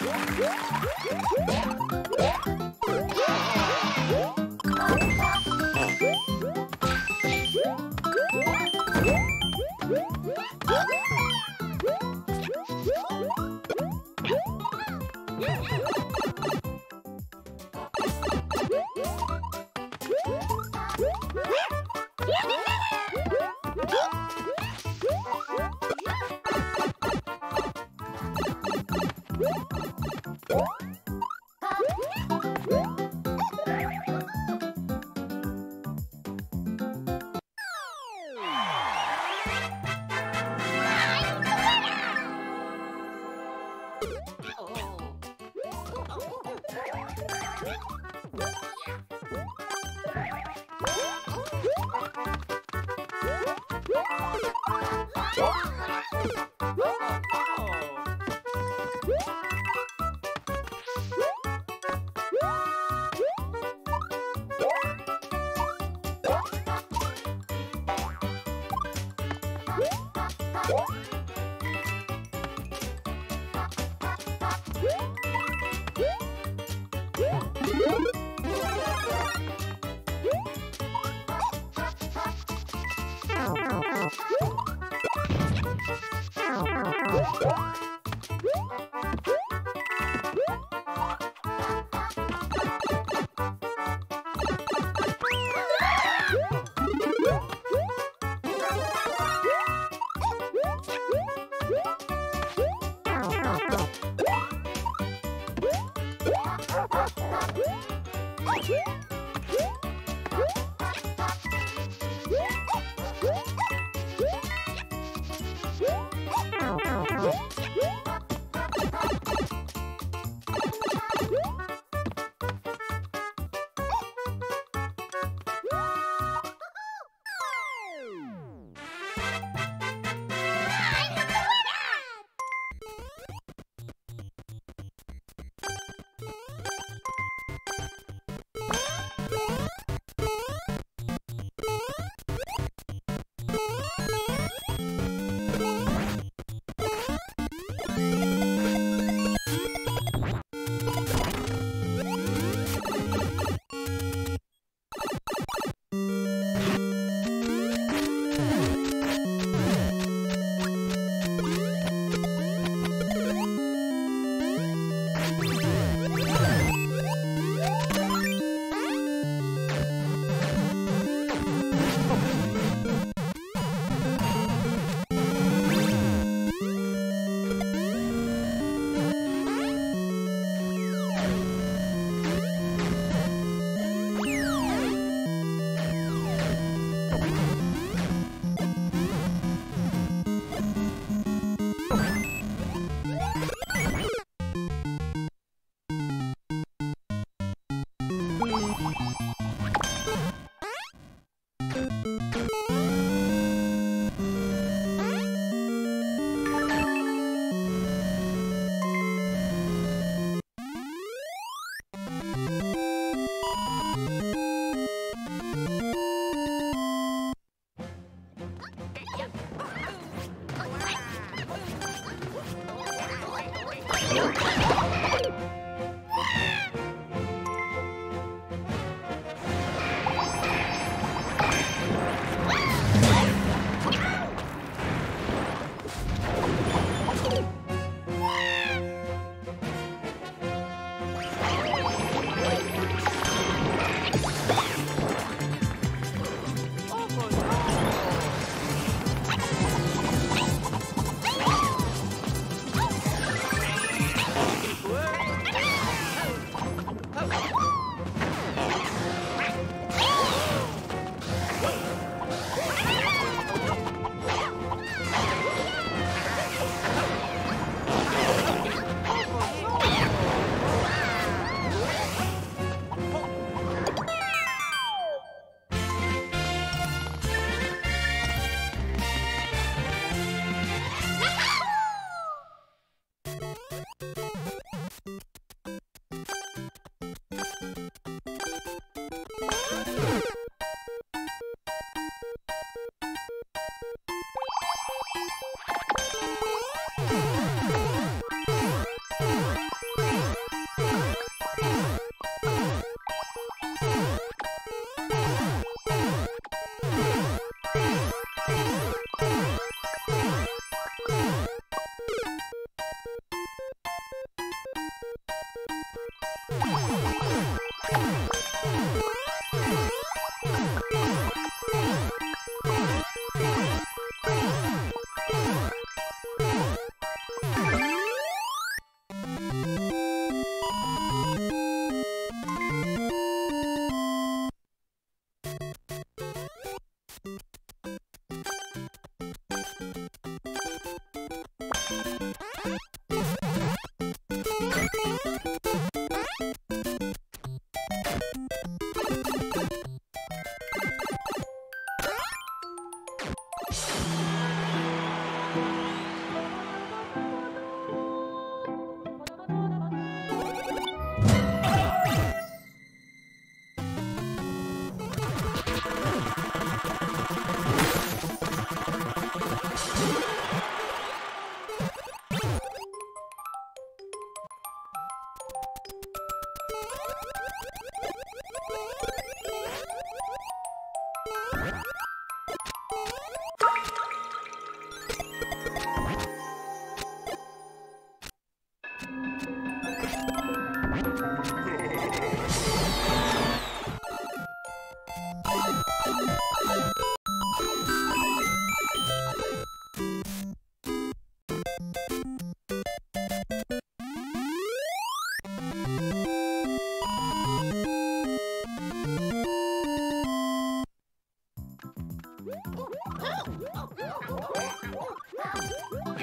Woo! Oh, Bye.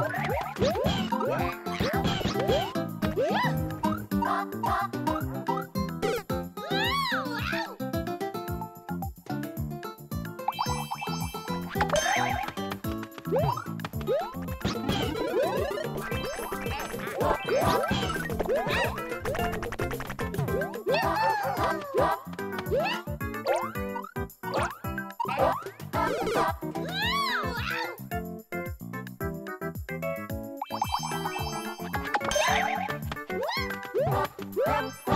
Oh, Bump, bump, bump.